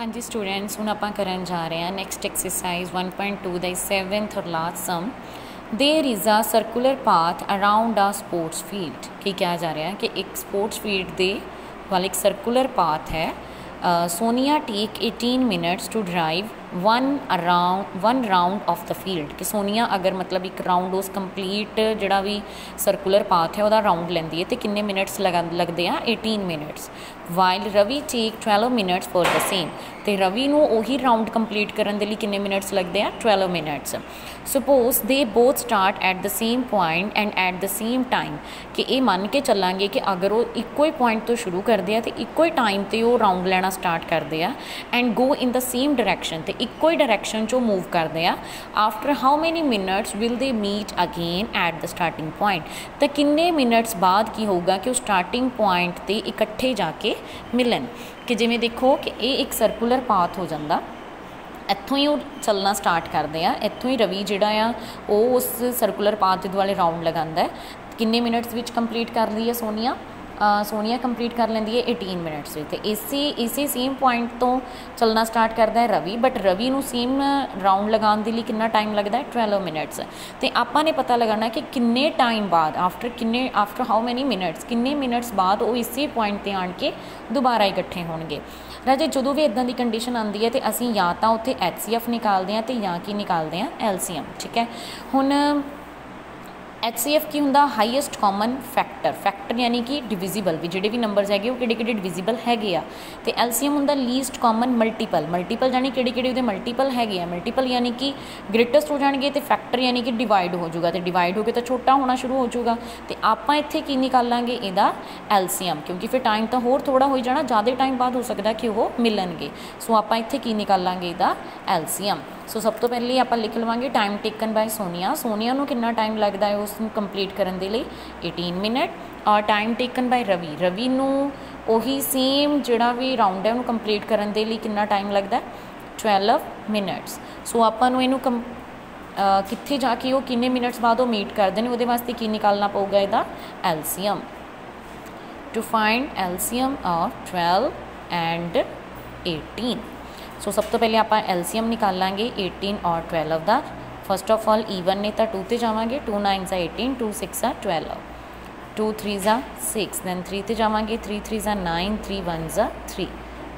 ਹਾਂਜੀ ਸਟੂਡੈਂਟਸ ਹੁਣ ਆਪਾਂ ਕਰਨ ਜਾ ਰਹੇ ਹਾਂ ਨੈਕਸਟ ਐਕਸਰਸਾਈਜ਼ 1.2 ਦਾ 7th ਔਰ last sum there is a circular path around a sports field ਕੀ ਕਿਹਾ ਜਾ ਰਿਹਾ ਹੈ ਕਿ ਇੱਕ ਸਪੋਰਟਸ ਫੀਲਡ ਦੇ ਵੱਲ ਇੱਕ ਸਰਕੂਲਰ ਪਾਥ ਹੈ Sonia take 18 minutes to drive one around one round of the field ਕਿ ਸੋਨੀਆ ਅਗਰ ਮਤਲਬ ਇੱਕ ਰਾਊਂਡ ਉਸ ਕੰਪਲੀਟ ਜਿਹੜਾ ਵੀ ਸਰਕੂਲਰ ਪਾਥ ਹੈ, ਉਹਦਾ ਰਾਊਂਡ ਲੈਂਦੀ ਹੈ ਤੇ ਕਿੰਨੇ ਮਿੰਟਸ ਲੱਗਦੇ ਆ? 18 minutes while Ravi take 12 minutes for the same ਤੇ ਰਵੀ ਨੂੰ ਉਹੀ ਰਾਊਂਡ ਕੰਪਲੀਟ ਕਰਨ ਦੇ ਲਈ ਕਿੰਨੇ ਮਿੰਟਸ ਲੱਗਦੇ ਆ? 12 minutes suppose they both start at the same point and at the same time ਕਿ ਇਹ ਮੰਨ ਕੇ ਚੱਲਾਂਗੇ ਕਿ ਅਗਰ ਉਹ ਇੱਕੋ ਹੀ ਪੁਆਇੰਟ ਤੋਂ ਸ਼ੁਰੂ ਕਰਦੇ ਆ ਤੇ ਇੱਕੋ ਹੀ ਟਾਈਮ ਤੇ ਉਹ ਰਾਊਂਡ ਲੈਣਾ ਸਟਾਰਟ ਕਰਦੇ ਆ and go in the same direction ਤੇ ਇੱਕੋ ਹੀ ਡਾਇਰੈਕਸ਼ਨ 'ਚੋਂ ਮੂਵ ਕਰਦੇ ਆ। After how many minutes will they meet again at the starting point ਤਾਂ ਕਿੰਨੇ ਮਿੰਟਸ ਬਾਅਦ ਕੀ ਹੋਊਗਾ ਕਿ ਉਹ ਸਟਾਰਟਿੰਗ ਪੁਆਇੰਟ ਤੇ ਇਕੱਠੇ ਜਾ ਕੇ ਮਿਲਣ? ਕਿ ਜਿਵੇਂ ਦੇਖੋ ਕਿ ਇਹ ਇੱਕ ਸਰਕੂਲਰ ਪਾਥ ਹੋ ਜਾਂਦਾ। ਇੱਥੋਂ ਹੀ ਉਹ ਚੱਲਣਾ ਸਟਾਰਟ ਕਰਦੇ ਆ। ਇੱਥੋਂ ਹੀ ਰਵੀ ਜਿਹੜਾ ਆ, ਉਹ ਉਸ ਸਰਕੂਲਰ ਪਾਥ ਦੇ ਦੁਆਲੇ ਰਾਉਂਡ ਲਗਾਉਂਦਾ ਹੈ। ਕਿੰਨੇ ਮਿੰਟਸ ਵਿੱਚ ਕੰਪਲੀਟ ਕਰ ਲਈ ਹੈ ਸੋਨੀਆ? ਸੋਨੀਆ ਕੰਪਲੀਟ ਕਰ ਲੈਂਦੀ ਹੈ 18 ਮਿੰਟਸ ਵਿੱਚ। ਤੇ ਇਸੇ ਇਸੇ ਸੇਮ ਪੁਆਇੰਟ ਤੋਂ ਚੱਲਣਾ ਸਟਾਰਟ ਕਰਦਾ ਹੈ ਰਵੀ ਬਟ ਰਵੀ ਨੂੰ ਸੇਮ ਰਾਉਂਡ ਲਗਾਉਣ ਦੇ ਲਈ ਕਿੰਨਾ ਟਾਈਮ ਲੱਗਦਾ ਹੈ? 12 ਮਿੰਟਸ ਤੇ ਆਪਾਂ ਨੇ ਪਤਾ ਲਗਾਉਣਾ ਕਿ ਕਿੰਨੇ ਟਾਈਮ ਬਾਅਦ ਆਫਟਰ ਕਿੰਨੇ ਆਫਟਰ ਹਾਊ ਮੈਨੀ ਮਿੰਟਸ ਕਿੰਨੇ ਮਿੰਟਸ ਬਾਅਦ ਉਹ ਇਸੇ ਪੁਆਇੰਟ ਤੇ ਆਣ ਕੇ ਦੁਬਾਰਾ ਇਕੱਠੇ ਹੋਣਗੇ। ਰਾਜੇ, ਜਦੋਂ ਵੀ ਇਦਾਂ ਦੀ ਕੰਡੀਸ਼ਨ ਆਉਂਦੀ ਹੈ ਤੇ ਅਸੀਂ ਜਾਂ ਤਾਂ ਉੱਥੇ HCF ਨਿਕਾਲਦੇ ਹਾਂ ਤੇ ਜਾਂ ਕੀ ਨਿਕਾਲਦੇ ਹਾਂ? LCM ਠੀਕ ਹੈ? ਹੁਣ HCF ਕੀ ਹੁੰਦਾ? ਹਾਈਐਸਟ ਕਾਮਨ ਫੈਕਟਰ ਫੈਕਟਰ ਯਾਨੀ ਕਿ ਡਿਵੀਜ਼ੀਬਲ ਵੀ ਜਿਹੜੇ ਵੀ ਨੰਬਰਸ ਹੈਗੇ, ਉਹ ਕਿਹੜੇ ਕਿਹੜੇ ਡਿਵੀਜ਼ੀਬਲ ਹੈਗੇ ਆ। ਤੇ LCM ਹੁੰਦਾ ਲੀਸਟ ਕਾਮਨ ਮਲਟੀਪਲ ਮਲਟੀਪਲ ਯਾਨੀ ਕਿਹੜੇ ਕਿਹੜੇ ਉਹਦੇ ਮਲਟੀਪਲ ਹੈਗੇ ਆ। ਮਲਟੀਪਲ ਯਾਨੀ ਕਿ ਗ੍ਰੇਟੈਸਟ ਹੋ ਜਾਣਗੇ ਤੇ ਫੈਕਟਰ ਯਾਨੀ ਕਿ ਡਿਵਾਈਡ ਹੋ ਜਾਊਗਾ। ਤੇ ਡਿਵਾਈਡ ਹੋ ਕੇ ਤਾਂ ਛੋਟਾ ਹੋਣਾ ਸ਼ੁਰੂ ਹੋ ਜਾਊਗਾ। ਤੇ ਆਪਾਂ ਇੱਥੇ ਕੀ ਨਿਕਾਲਾਂਗੇ? ਇਹਦਾ LCM ਕਿਉਂਕਿ ਫਿਰ ਟਾਈਮ ਤਾਂ ਹੋਰ ਥੋੜਾ ਹੋ ਜਾਣਾ, ਜ਼ਿਆਦਾ ਟਾਈਮ ਬਾਅਦ ਹੋ ਸਕਦਾ ਕਿ ਉਹ ਮਿਲਣਗੇ। ਸੋ ਆਪਾਂ ਇੱਥੇ ਕੀ ਨਿਕਾਲਾਂਗੇ? ਇਹਦਾ LCM ਸੋ ਸਭ ਤੋਂ ਪਹਿਲੇ ਆਪਾਂ ਲਿਖ ਲਵਾਂਗੇ time taken by Sonia. Sonia ਨੂੰ ਕਿੰਨਾ ਟਾਈਮ ਲੱਗਦਾ ਹੈ ਉਸ ਨੂੰ ਕੰਪਲੀਟ ਕਰਨ ਦੇ ਲਈ? 18 ਮਿੰਟ ਔਰ time taken by Ravi. Ravi ਨੂੰ ਉਹੀ ਸੇਮ ਜਿਹੜਾ ਵੀ ਰਾਉਂਡ ਹੈ ਉਹਨੂੰ ਕੰਪਲੀਟ ਕਰਨ ਦੇ ਲਈ ਕਿੰਨਾ ਟਾਈਮ ਲੱਗਦਾ ਹੈ? 12 ਮਿੰਟਸ ਸੋ ਆਪਾਂ ਨੂੰ ਇਹਨੂੰ ਕਿੱਥੇ ਜਾ ਕੇ ਉਹ ਕਿੰਨੇ ਮਿੰਟਸ ਬਾਅਦ ਉਹ ਮੀਟ ਕਰਦੇ ਨੇ, ਉਹਦੇ ਵਾਸਤੇ ਕੀ ਨਿਕਾਲਣਾ ਪਊਗਾ ਇਹਦਾ? L C M. To find L C M of 12 and 18 so ਸਭ ਤੋਂ ਪਹਿਲੇ ਆਪਾਂ ਐਲਸੀਐਮ ਨਿਕਾਲਾਂਗੇ 18 ਔਰ 12 ਦਾ ਫਸਟ ਆਫ ਆਲ ਈਵਨ ਨੇ ਤਾਂ 2 ਤੇ ਜਾਵਾਂਗੇ 2 9 ਆ 18 2 6 ਆ 12 2 3 ਆ 6 ਦੈਨ 3 ਤੇ ਜਾਵਾਂਗੇ 3 3 ਆ 9 3 1 ਆ 3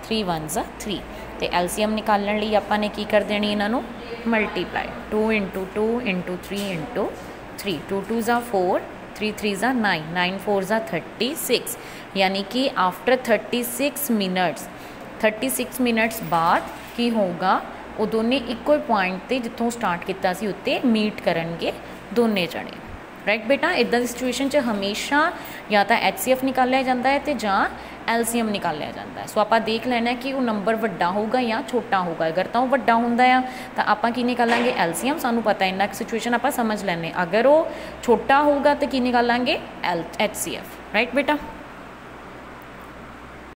3 1 ਆ 3 ਤੇ ਐਲਸੀਐਮ ਨਿਕਾਲਣ ਲਈ ਆਪਾਂ ਨੇ ਕੀ ਕਰ ਦੇਣੀ ਇਹਨਾਂ ਨੂੰ ਮਲਟੀਪਲਾਈ 2 2 3 3 2 2 ਆ 4 3 3 ਆ 9 9 4 ਆ 36 ਯਾਨੀ ਕਿ ਆਫਟਰ 36 ਮਿੰਟਸ 36 ਮਿੰਟਸ ਬਾਅਦ ਕੀ ਹੋਊਗਾ? ਉਹ ਦੋਨੇ ਇੱਕੋ ਪੁਆਇੰਟ ਤੇ ਜਿੱਥੋਂ ਸਟਾਰਟ ਕੀਤਾ ਸੀ, ਉੱਤੇ ਮੀਟ ਕਰਨਗੇ ਦੋਨੇ ਜਣੇ। ਰਾਈਟ ਬੇਟਾ? ਇਦਾਂ ਦੀ ਸਿਚੁਏਸ਼ਨ 'ਚ ਹਮੇਸ਼ਾ ਜਾਂ ਤਾਂ HCF ਨਿਕਾਲਿਆ ਜਾਂਦਾ ਹੈ ਤੇ ਜਾਂ LCM ਨਿਕਾਲਿਆ ਜਾਂਦਾ ਹੈ। ਸੋ ਆਪਾਂ ਦੇਖ ਲੈਣਾ ਕਿ ਉਹ ਨੰਬਰ ਵੱਡਾ ਹੋਊਗਾ ਜਾਂ ਛੋਟਾ ਹੋਊਗਾ। ਅਗਰ ਤਾਂ ਉਹ ਵੱਡਾ ਹੁੰਦਾ ਆ, ਤਾਂ ਆਪਾਂ ਕੀ ਨਿਕਾਲਾਂਗੇ? LCM ਸਾਨੂੰ ਪਤਾ ਇੰਨਾ ਕਿ ਸਿਚੁਏਸ਼ਨ ਆਪਾਂ ਸਮਝ ਲੈਣੇ ਅਗਰ ਉਹ ਛੋਟਾ ਹੋਊਗਾ, ਤਾਂ ਕੀ ਨਿਕਾਲਾਂਗੇ? HCF ਰਾਈਟ ਬੇਟਾ?